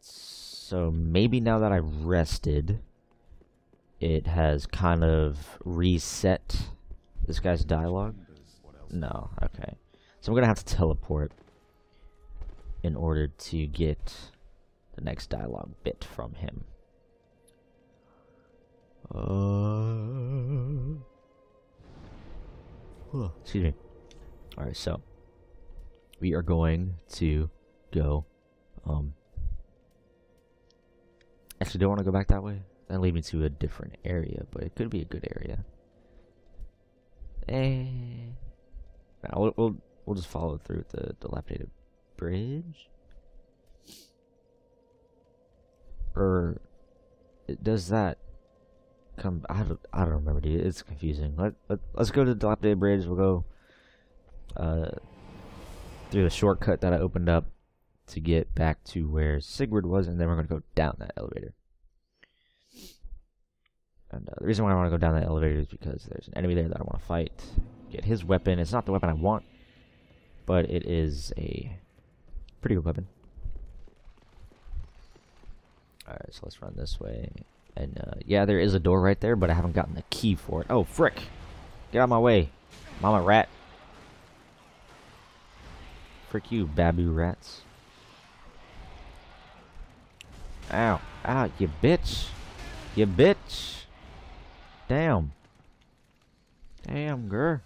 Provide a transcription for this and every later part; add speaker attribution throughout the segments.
Speaker 1: So maybe now that I've rested, it has kind of reset this guy's dialogue. No, okay. So I'm gonna have to teleport in order to get the next dialogue bit from him. Uh, excuse me. Alright, so we are going to go um actually don't want to go back that way. That lead me to a different area, but it could be a good area. Eh no, we'll, we'll we'll just follow through the dilapidated bridge. Or does that come? I don't I don't remember, dude. It's confusing. Let, let let's go to the dilapidated bridge. We'll go uh through the shortcut that I opened up to get back to where Siegward was, and then we're gonna go down that elevator. And uh, the reason why I want to go down that elevator is because there's an enemy there that I want to fight get his weapon. It's not the weapon I want, but it is a pretty good weapon. Alright, so let's run this way. And uh, yeah, there is a door right there, but I haven't gotten the key for it. Oh, frick! Get out of my way, mama rat. Frick you, babu rats. Ow. Ow, you bitch. You bitch. Damn. Damn, girl.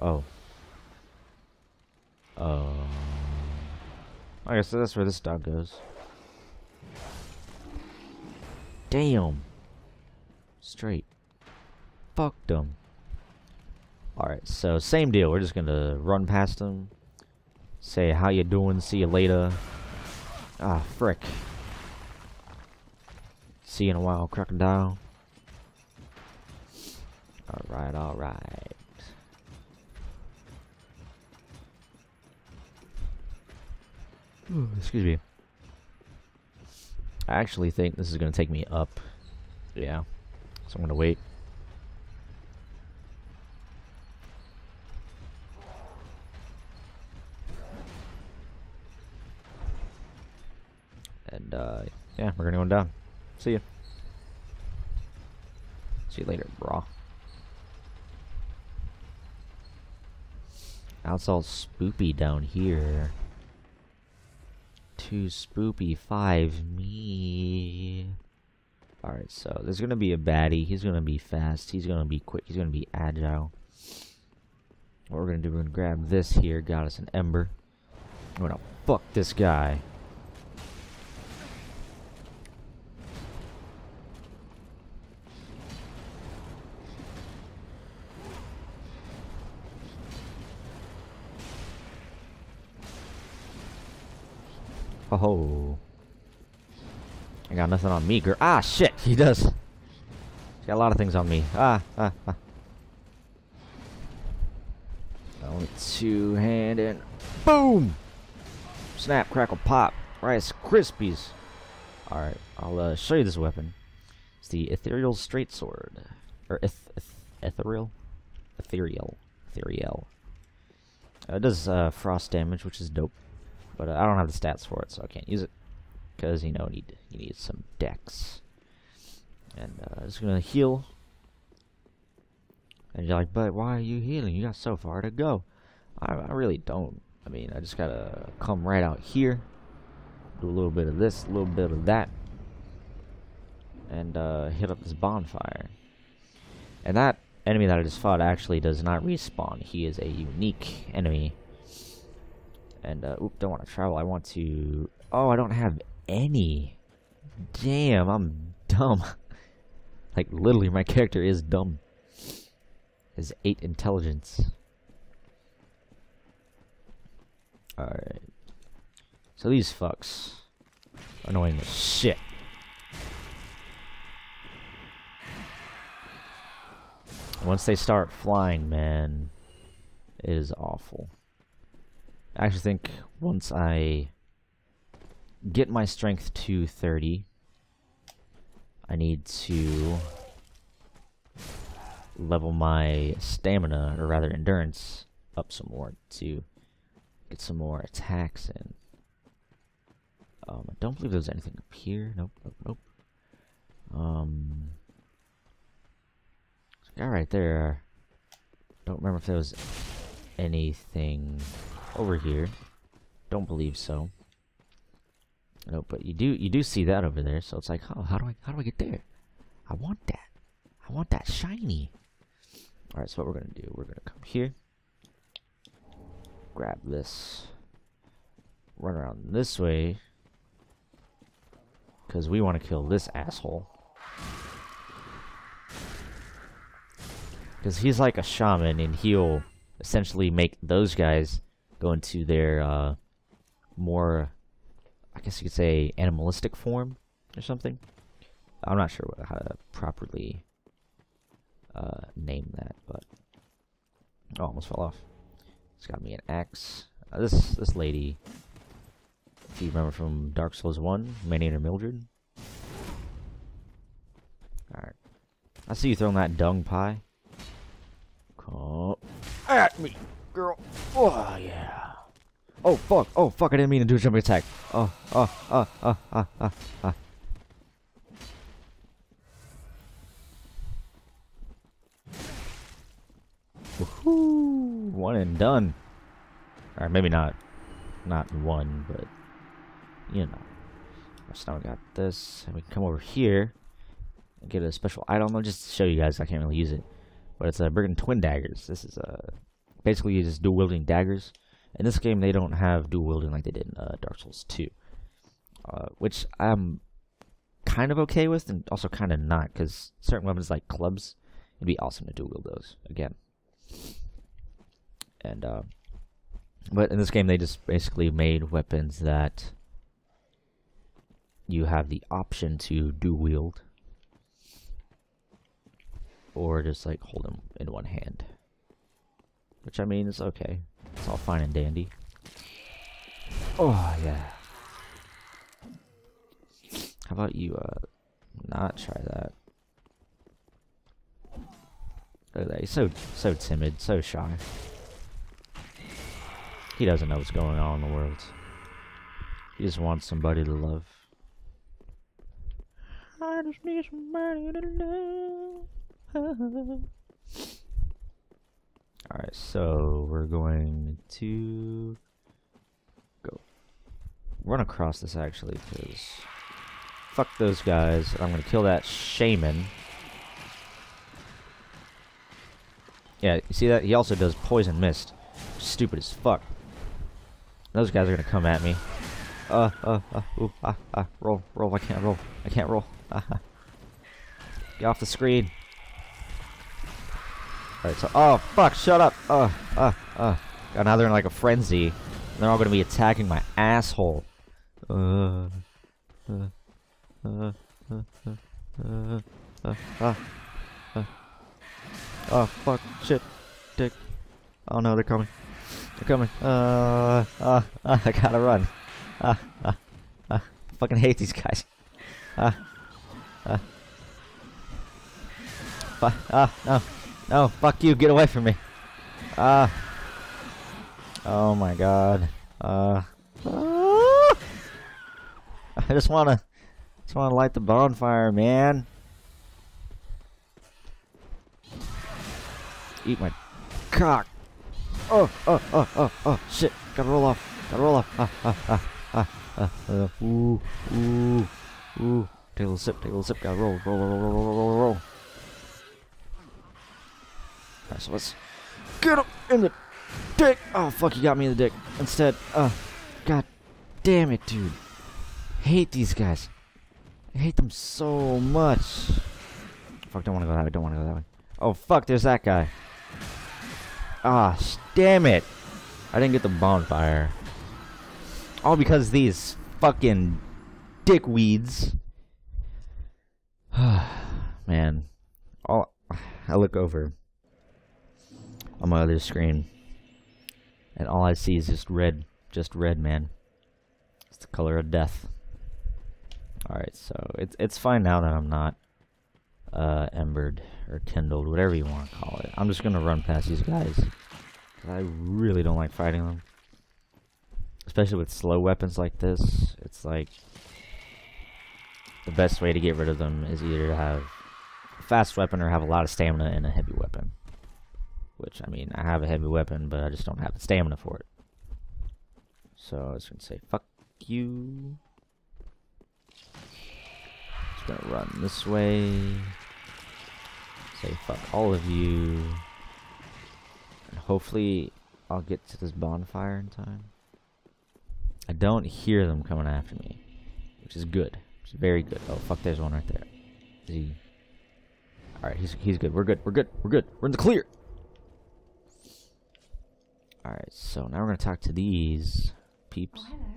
Speaker 1: Oh. Oh. I guess that's where this dog goes. Damn. Straight. Fucked them. Alright, so same deal. We're just gonna run past them. Say, how you doing? See you later. Ah, frick. See you in a while, crocodile. Alright, alright. Hmm, excuse me. I actually think this is going to take me up. Yeah. So I'm going to wait. And, uh, yeah, we're going to go down. See ya. See you later, brah. It's all spoopy down here too spoopy. Five me. Alright, so there's gonna be a baddie. He's gonna be fast. He's gonna be quick. He's gonna be agile. What we're gonna do, we're gonna grab this here. Got us an ember. I'm gonna fuck this guy. Oh. I got nothing on me, girl. Ah, shit. He does. He's got a lot of things on me. Ah, ah, ah. Only two-handed. Boom! Snap, crackle, pop. Rice Krispies. Alright, I'll uh, show you this weapon. It's the Ethereal Straight Sword. Or eth eth ethereal? Ethereal. Ethereal. Uh, it does uh, frost damage, which is dope. But uh, I don't have the stats for it, so I can't use it. Because, you know, you need, you need some dex. And uh, just going to heal. And you're like, but why are you healing? You got so far to go. I, I really don't. I mean, I just got to come right out here. Do a little bit of this, a little bit of that. And uh, hit up this bonfire. And that enemy that I just fought actually does not respawn. He is a unique enemy and, uh, oop, don't want to travel. I want to... Oh, I don't have any. Damn, I'm dumb. like, literally, my character is dumb. Is 8 intelligence. Alright. So these fucks. Annoying as shit. Once they start flying, man, it is awful. I actually think once I get my strength to 30, I need to level my stamina, or rather endurance, up some more to get some more attacks in. Um, I don't believe there's anything up here. Nope, nope, nope. Um, guy right there. Don't remember if there was anything over here. Don't believe so. Nope, but you do you do see that over there. So it's like, oh, how do I how do I get there? I want that. I want that shiny. All right, so what we're gonna do? We're gonna come here, grab this, run around this way, because we want to kill this asshole. Because he's like a shaman, and he'll essentially make those guys go into their uh, more, I guess you could say, animalistic form or something. I'm not sure how to properly uh, name that, but oh, almost fell off. It's got me an axe. Uh, this this lady, if you remember from Dark Souls One, Maneater Mildred. All right, I see you throwing that dung pie. Come at me, girl. Oh, yeah. Oh, fuck. Oh, fuck. I didn't mean to do a jumping attack. Oh, oh, oh, oh, oh, oh, oh. Woohoo! One and done. Or maybe not, not one, but you know. So now we got this, and we can come over here and get a special item. I'll just show you guys. I can't really use it. But it's a Brigand Twin Daggers. This is uh, basically you just dual wielding daggers. In this game, they don't have dual wielding like they did in uh, Dark Souls 2. Uh, which I'm kind of okay with and also kind of not because certain weapons like clubs, it'd be awesome to dual wield those again. And, uh, but in this game, they just basically made weapons that you have the option to dual wield or just like hold them in one hand. Which I mean is okay. It's all fine and dandy. Oh yeah. How about you uh not try that? Look at that. He's so so timid, so shy. He doesn't know what's going on in the world. He just wants somebody to love. I just need somebody to love. Alright, so we're going to go run across this actually, because fuck those guys. I'm gonna kill that shaman. Yeah, you see that? He also does poison mist. Stupid as fuck. Those guys are gonna come at me. Uh, uh, uh, ooh, ah, ah, roll, roll, I can't roll. I can't roll. Ah, ah. Get off the screen. Alright, so, oh, fuck, shut up. Oh, oh, oh. God, now they're in like a frenzy. They're all gonna be attacking my asshole. Uh, uh, uh, uh, uh, uh, uh, uh. Oh, fuck, shit, dick. Oh no, they're coming. They're coming. Uh, uh, uh I gotta run. Uh, uh, uh, fucking hate these guys. Uh, uh. Fuck, uh, no. No, fuck you, get away from me. Ah. Uh, oh my god. Uh. uh I just wanna, just wanna light the bonfire, man. Eat my cock. Oh, oh, oh, oh, oh, shit. Gotta roll off. Gotta roll off. Ah, ah, ah, ah, ah, uh, ooh, ooh, ooh. Take a little sip, take a little sip. Gotta roll, roll, roll, roll, roll, roll, roll, so let's get him in the dick. Oh, fuck, you got me in the dick. Instead, uh, god damn it, dude. hate these guys. I hate them so much. Fuck, don't want to go that way, don't want to go that way. Oh, fuck, there's that guy. Ah, damn it. I didn't get the bonfire. All because these fucking dickweeds. Man. All I look over on my other screen. And all I see is just red, just red, man. It's the color of death. Alright, so it's it's fine now that I'm not uh, embered or kindled, whatever you want to call it. I'm just gonna run past these guys. I really don't like fighting them. Especially with slow weapons like this. It's like the best way to get rid of them is either to have a fast weapon or have a lot of stamina and a heavy weapon. Which, I mean, I have a heavy weapon, but I just don't have the stamina for it. So I was going to say, fuck you. Just going to run this way. Say, fuck all of you. And hopefully I'll get to this bonfire in time. I don't hear them coming after me, which is good. Which is very good. Oh, fuck, there's one right there. He... Alright, he's, he's good. We're good. We're good. We're good. We're in the clear. Alright, so now we're going to talk to these peeps.
Speaker 2: Oh, hello.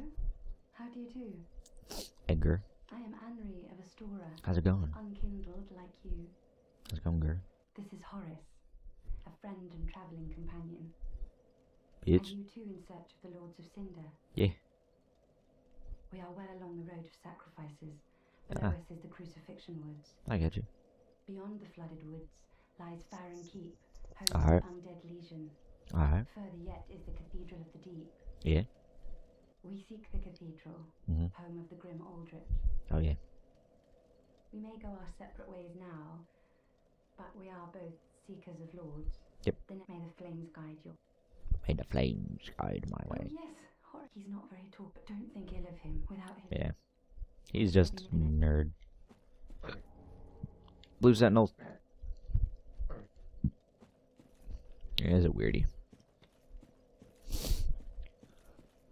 Speaker 2: How do you do?
Speaker 1: Edgar,
Speaker 2: I am Anri of Astora,
Speaker 1: how's it going?
Speaker 2: unkindled like you.
Speaker 1: How's it going, girl?
Speaker 2: This is Horace, a friend and travelling companion.
Speaker 1: Bitch.
Speaker 2: Are you too in search of the Lords of Cinder?
Speaker 1: Yeah.
Speaker 2: We are well along the road of sacrifices.
Speaker 1: Ah.
Speaker 2: Us is the Crucifixion Woods.
Speaker 1: I get you.
Speaker 2: Beyond the flooded woods lies Farron Keep, home
Speaker 1: Alright.
Speaker 2: to the undead legion.
Speaker 1: Alright.
Speaker 2: Further yet is the Cathedral of the Deep.
Speaker 1: Yeah.
Speaker 2: We seek the cathedral,
Speaker 1: hmm
Speaker 2: home of the grim Aldrich.
Speaker 1: Oh, yeah.
Speaker 2: We may go our separate ways now, but we are both seekers of lords.
Speaker 1: Yep.
Speaker 2: Then may the flames guide your.
Speaker 1: May the flames guide my
Speaker 2: Oh
Speaker 1: way.
Speaker 2: yes, Hor- he's not very tall, but don't think ill of him. Without him,
Speaker 1: Yeah. He's just a nerd. Blue Sentinels. Yeah, he's a weirdie.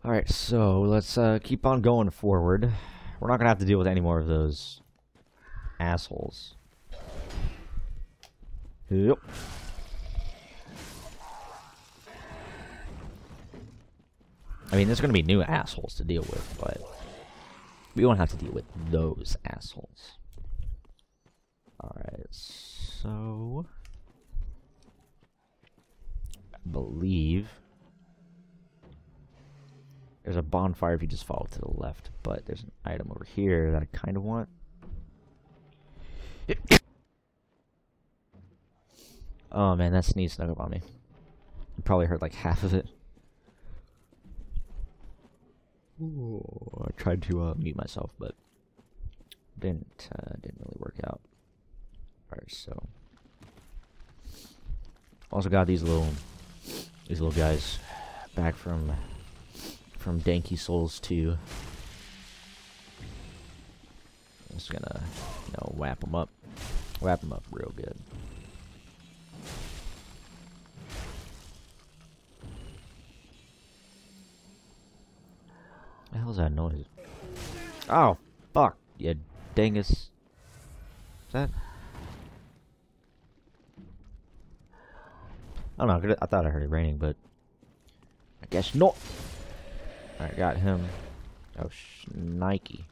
Speaker 1: Alright, so let's uh, keep on going forward. We're not gonna have to deal with any more of those assholes. Yep. I mean, there's gonna be new assholes to deal with, but we won't have to deal with those assholes. Alright, so... I believe... There's a bonfire if you just follow to the left, but there's an item over here that I kind of want. oh man, that sneeze snuck up on me. You probably heard like half of it. Ooh, I tried to uh, mute myself, but didn't uh, didn't really work out. Alright, so also got these little these little guys back from from Danky Souls 2. Just gonna you know whap them up, whap them up real good. The hell's that noise? Oh, fuck, you dingus. Is that? I don't know, I thought I heard it raining, but I guess not. Alright, got him. Oh, sh Nike.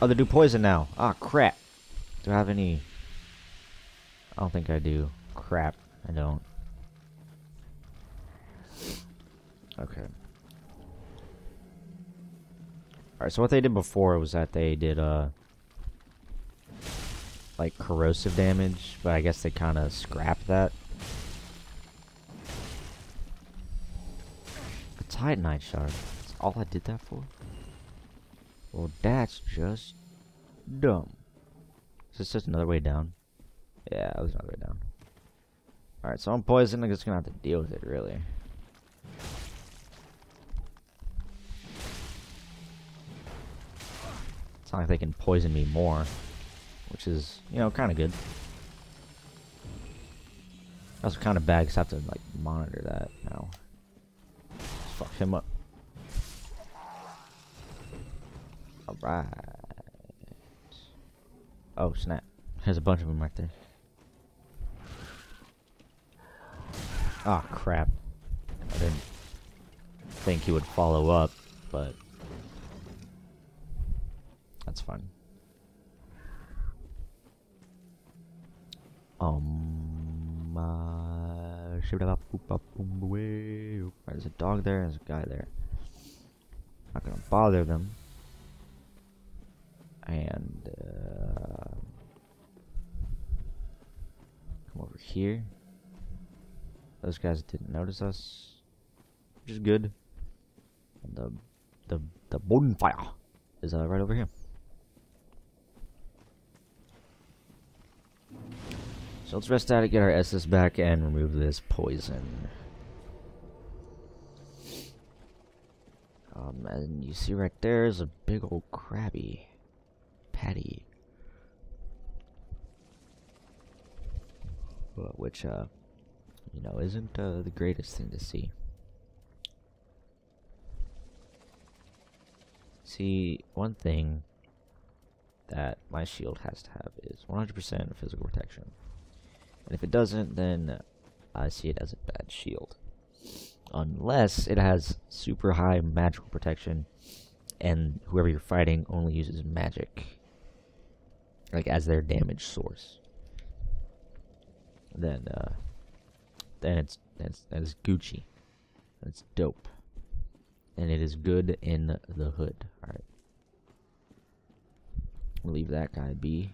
Speaker 1: Oh, they do poison now. Ah, crap. Do I have any... I don't think I do. Crap. I don't. Okay. Alright, so what they did before was that they did, uh... Like, corrosive damage, but I guess they kind of scrapped that. A Titanite shard. That's all I did that for? Well, that's just dumb. Is this just another way down? Yeah, it was another way down. Alright, so I'm poisoned. I'm just gonna have to deal with it, really. It's not like they can poison me more. Which is, you know, kind of good. That's kind of bad because I have to, like, monitor that now. Just fuck him up. Alright. Oh, snap. There's a bunch of them right there. Ah, crap. I didn't think he would follow up, but that's fine. There's a dog there, there's a guy there. Not gonna bother them. And, uh, come over here. those guys didn't notice us, which is good. And the the the bonfire is uh, right over here. So let's rest out it, get our Estus back, and remove this poison. Um, and you see right there is a big old crabby patty. Which, uh, you know, isn't uh, the greatest thing to see. See, one thing that my shield has to have is 100% physical protection. And if it doesn't, then I see it as a bad shield. Unless it has super high magical protection and whoever you're fighting only uses magic like as their damage source. Then uh then it's that's that is Gucci. That's dope. And it is good in the hood. Alright. Leave that guy be.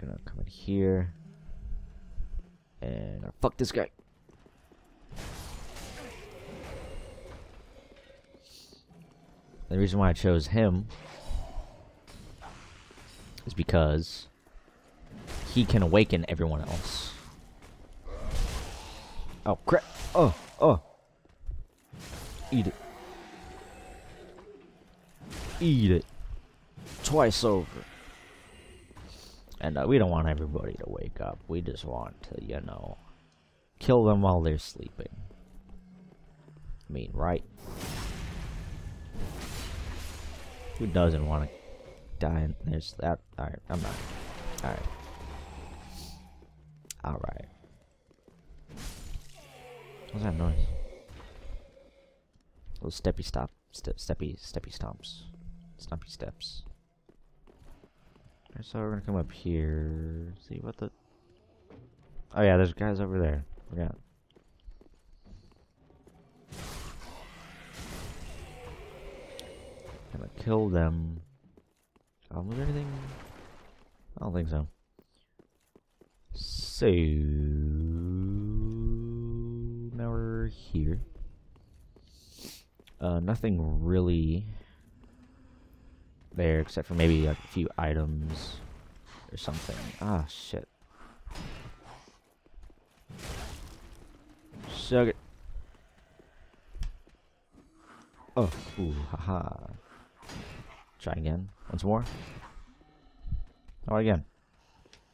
Speaker 1: Gonna come in here. And fuck this guy. The reason why I chose him is because he can awaken everyone else. Oh crap! Oh, oh! Eat it. Eat it. Twice over. And uh, we don't want everybody to wake up. We just want to, you know, kill them while they're sleeping. I mean, right? Who doesn't want to die? And there's that. Alright, I'm not. Alright. Alright. What's that noise? Those steppy stop, step, steppy, steppy stomps, stumpy steps. So we're gonna come up here. See what the. Oh yeah, there's guys over there. Forgot. Gonna kill them. Um, was there anything? I don't think so. So now we're here. Uh, nothing really there except for maybe a few items or something. Ah, shit. Suck it. Oh, ooh, haha. Try again. Once more. Oh, again.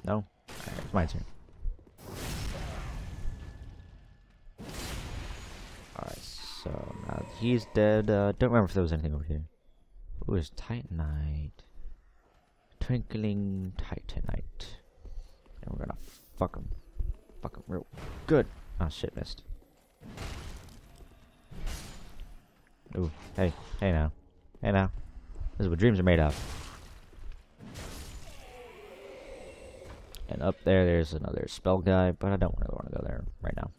Speaker 1: No? It's my turn. Alright, so now he's dead. Uh, don't remember if there was anything over here. Ooh, it's Titanite. Twinkling Titanite. And we're gonna fuck him. Fuck him real good. Oh shit, missed. Ooh, hey, hey now. Hey now. This is what dreams are made of. And up there, there's another spell guy, but I don't really want to go there right now.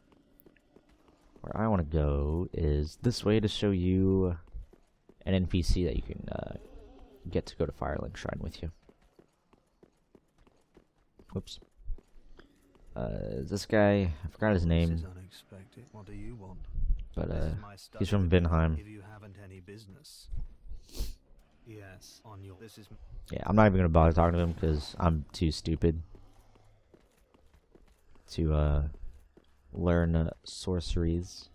Speaker 1: Where I want to go is this way to show you an NPC that you can uh, get to go to Firelink Shrine with you. Whoops. Uh, this guy, I forgot his name.
Speaker 3: What do you want?
Speaker 1: But uh, he's from Vinheim.
Speaker 3: If you haven't any business. Yes, on your. This is.
Speaker 1: Yeah, I'm not even gonna bother talking to him because I'm too stupid to uh, learn uh, sorceries,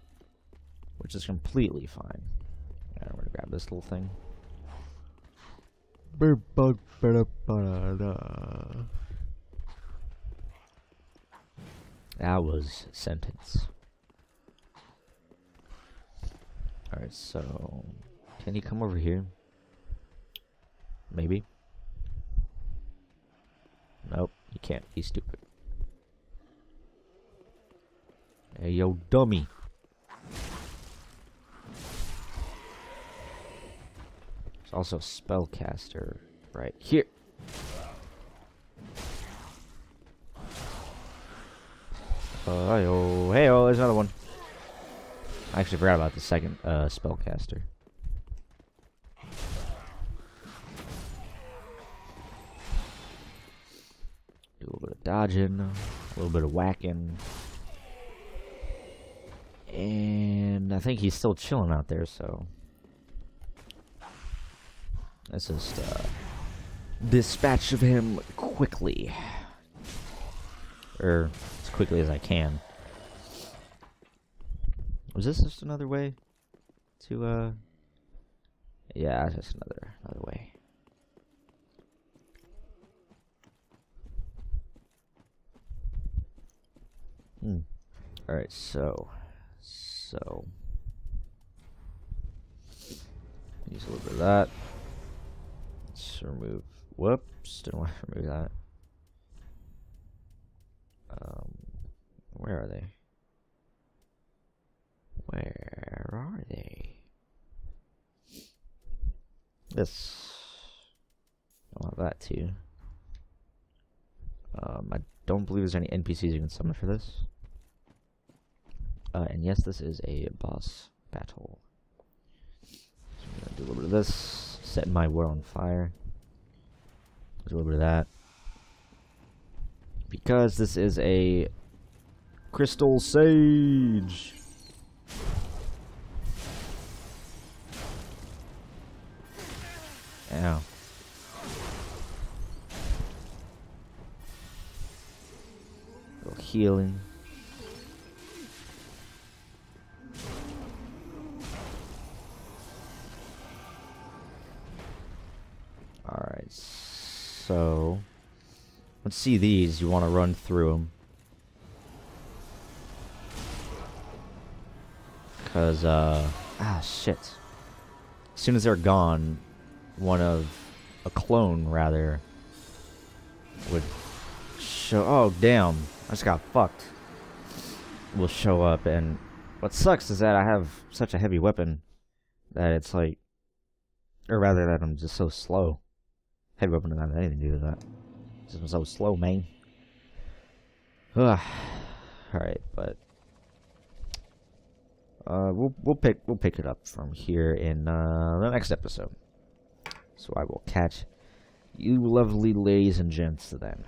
Speaker 1: which is completely fine. I'm gonna grab this little thing. That was sentence. Alright, so can he come over here? Maybe. Nope, you can't. He's stupid. Hey, yo, dummy. There's also spellcaster right here. Uh, hey oh, hey oh, there's another one. I actually forgot about the second uh, spellcaster. Do a little bit of dodging, a little bit of whacking. And I think he's still chilling out there, so let's just uh, dispatch of him quickly, or as quickly as I can. Was this just another way to uh? Yeah, just another another way. Hmm. All right, so so use a little bit of that. Remove. Whoops! Didn't want to remove that. Um, where are they? Where are they? This. I want that too. Um, I don't believe there's any NPCs you can summon for this. Uh, and yes, this is a boss battle. So I'm gonna do a little bit of this, set my world on fire. A little bit of that. Because this is a crystal sage. Ow. little healing. So let's see these. You want to run through them. Because, uh, ah, shit. As soon as they're gone, one of, a clone, rather, would show, oh, damn. I just got fucked. Will show up, and what sucks is that I have such a heavy weapon that it's like, or rather that I'm just so slow. Heavy weapon doesn't have anything to do with that. Just I'm so slow, man. All right, but uh, we'll we'll pick we'll pick it up from here in uh, the next episode. So I will catch you, lovely ladies and gents, then.